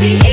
Sing